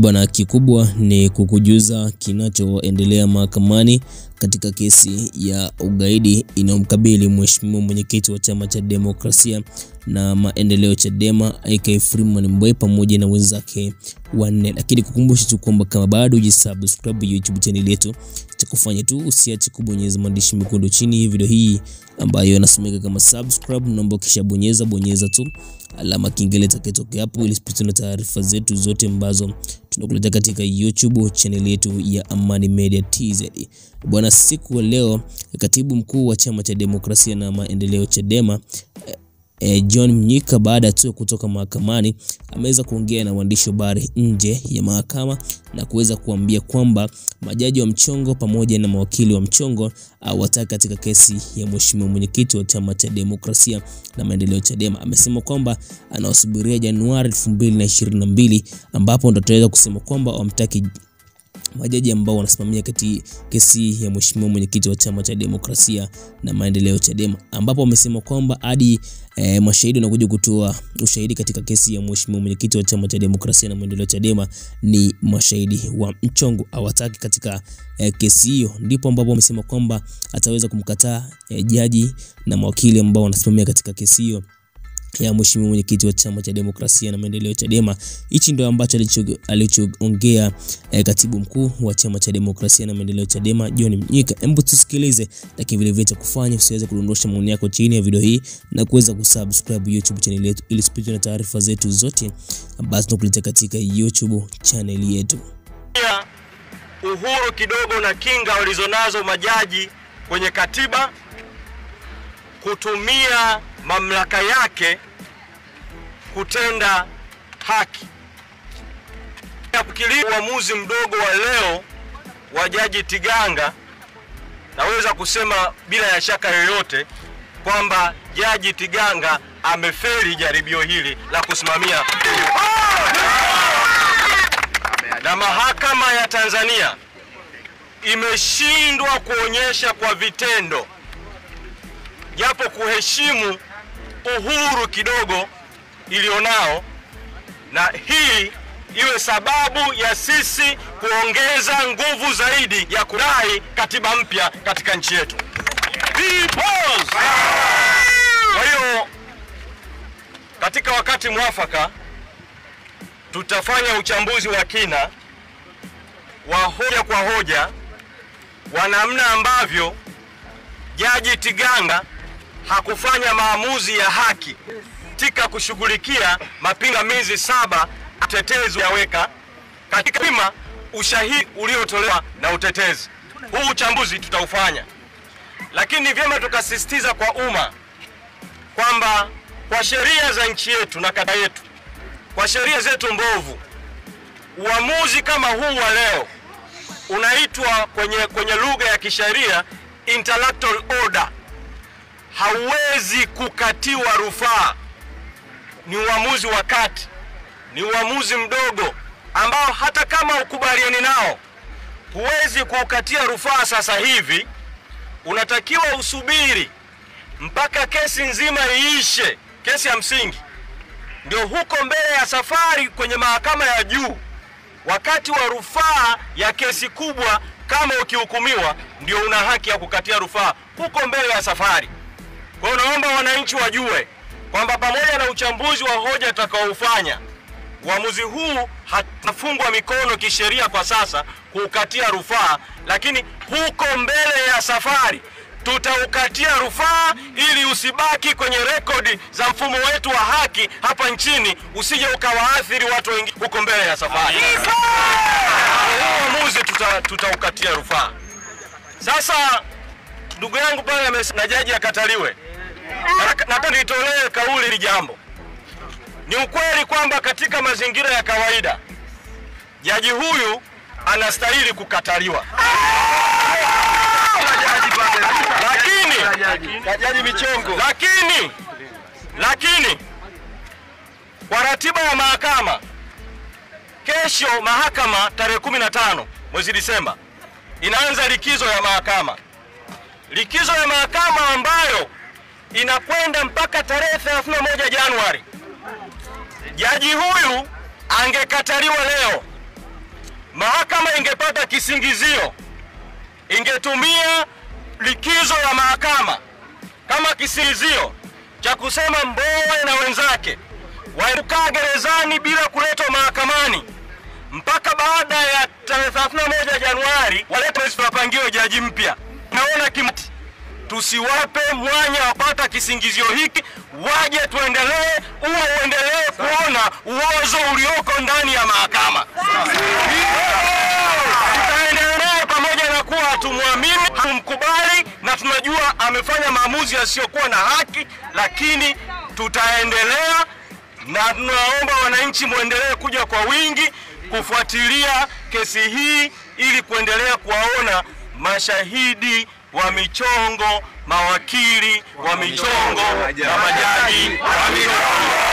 bwana, kikubwa ni kukujuza kinachoendelea mahakamani katika kesi ya ugaidi inayomkabili mheshimiwa mwenyekiti wa chama cha demokrasia na maendeleo Chadema AK Freeman Mbowe pamoja na wenzake wanne. Lakini kukumbusha tu kwamba kama bado hujasubscribe YouTube channel yetu, cha kufanya tu usiache kubonyeza maandishi mekundu chini ya video hii ambayo yanasomeka kama subscribe, naomba kisha bonyeza bonyeza tu alama kengele itakayotokea hapo ili usipitwe na taarifa zetu zote ambazo tunakuletea katika YouTube channel yetu ya Amani Media TZ. Bwana, siku ya leo katibu mkuu wa chama cha demokrasia na maendeleo Chadema E, John Mnyika baada tu kutoka mahakamani ameweza kuongea na waandishi wa habari nje ya mahakama na kuweza kuambia kwamba majaji wa mchongo pamoja na mawakili wa mchongo awataka katika kesi ya mheshimiwa mwenyekiti wa chama cha demokrasia na maendeleo Chadema. Amesema kwamba anawasubiria Januari 2022 ambapo ndo ataweza kusema kwamba wamtaki majaji ambao wanasimamia kati kesi ya mheshimiwa mwenyekiti wa chama cha demokrasia na maendeleo Chadema, ambapo wamesema kwamba hadi e, mashahidi wanakuja kutoa ushahidi katika kesi ya mheshimiwa mwenyekiti wa chama cha demokrasia na maendeleo Chadema ni mashahidi wa mchongo, hawataki katika e, kesi hiyo. Ndipo ambapo wamesema kwamba ataweza kumkataa e, jaji na mawakili ambao wanasimamia katika kesi hiyo ya mheshimiwa mwenyekiti wa chama cha demokrasia na maendeleo Chadema. Hichi ndio ambacho alichoongea eh, katibu mkuu wa chama cha demokrasia na maendeleo Chadema John Mnyika. Hebu tusikilize, lakini vile vile cha kufanya usiweze kudondosha maoni yako chini ya video hii na kuweza kusubscribe YouTube channel yetu ili usipitwe na taarifa zetu zote ambazo tunakuletea katika YouTube channel yetu. Uhuru kidogo na kinga walizonazo majaji kwenye katiba kutumia mamlaka yake kutenda haki. Nafikiri uamuzi mdogo wa leo wa Jaji Tiganga, naweza kusema bila ya shaka yoyote kwamba Jaji Tiganga amefeli jaribio hili la kusimamia na mahakama ya Tanzania imeshindwa kuonyesha kwa vitendo japo kuheshimu uhuru kidogo ilionao, na hii iwe sababu ya sisi kuongeza nguvu zaidi ya kudai katiba mpya katika nchi yetu. Kwa hiyo katika wakati mwafaka tutafanya uchambuzi wa kina wa hoja kwa hoja wa namna ambavyo Jaji Tiganga hakufanya maamuzi ya haki. Katika kushughulikia mapingamizi saba utetezi yaweka katika pima ushahidi uliotolewa na utetezi. Huu uchambuzi tutaufanya, lakini vyema tukasisitiza kwa umma kwamba kwa sheria za nchi yetu na kata yetu, kwa sheria zetu mbovu, uamuzi kama huu wa leo unaitwa kwenye, kwenye lugha ya kisheria interlocutory order hauwezi kukatiwa rufaa. Ni uamuzi wa kati, ni uamuzi mdogo ambao hata kama ukubaliani nao huwezi kuukatia rufaa sasa hivi. Unatakiwa usubiri mpaka kesi nzima iishe, kesi ya msingi, ndio huko mbele ya safari kwenye mahakama ya juu, wakati wa rufaa ya kesi kubwa kama ukihukumiwa ndio una haki ya kukatia rufaa huko mbele ya safari. Kwa hiyo naomba wananchi wajue kwamba pamoja na uchambuzi wa hoja tutakaoufanya, uamuzi huu hatafungwa mikono kisheria kwa sasa kuukatia rufaa, lakini huko mbele ya safari tutaukatia rufaa ili usibaki kwenye rekodi za mfumo wetu wa haki hapa nchini, usije ukawaathiri watu wengine huko mbele ya safari. Uamuzi tutaukatia tuta rufaa. Sasa ndugu yangu pale na jaji akataliwe, nataka nitolee kauli hili jambo. Ni ukweli kwamba katika mazingira ya kawaida jaji huyu anastahili kukataliwa, lakini lakini lakini kwa ratiba ya mahakama kesho mahakama tarehe 15 mwezi Disemba inaanza likizo ya mahakama, likizo ya mahakama ambayo inakwenda mpaka tarehe 31 Januari. Jaji huyu angekataliwa leo, mahakama ingepata kisingizio, ingetumia likizo ya mahakama kama kisingizio cha kusema Mbowe na wenzake waekaa gerezani bila kuletwa mahakamani mpaka baada ya tarehe 31 Januari walete wapangiwe jaji mpya. Naona kimati, tusiwape mwanya wapata kisingizio hiki, waje tuendelee, uwe uendelee kuona uozo ulioko ndani ya mahakama. Tutaendelea pamoja na kuwa hatumwamini, hatumkubali na tunajua amefanya maamuzi yasiyokuwa na haki, lakini tutaendelea na tunaomba wananchi mwendelee kuja kwa wingi kufuatilia kesi hii ili kuendelea kuwaona mashahidi wa michongo, mawakili wa michongo na majaji wa michongo.